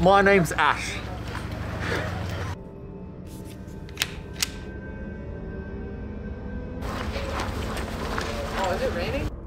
My name's Ash. Oh, is it raining?